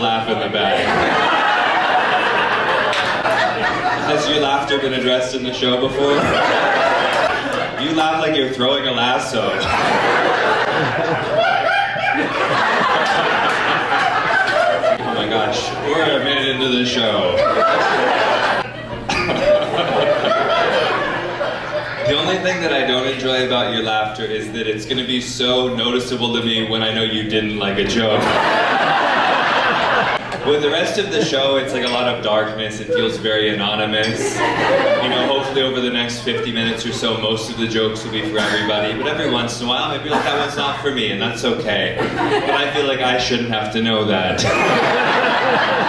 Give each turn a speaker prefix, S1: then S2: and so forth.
S1: laugh in the back. Has your laughter been addressed in the show before? You laugh like you're throwing a lasso. oh my gosh, we're a minute into the show. The only thing that I don't enjoy about your laughter is that it's gonna be so noticeable to me when I know you didn't like a joke. With the rest of the show, it's like a lot of darkness. It feels very anonymous. You know, hopefully over the next 50 minutes or so, most of the jokes will be for everybody. But every once in a while, maybe like that one's not for me, and that's okay. But I feel like I shouldn't have to know that.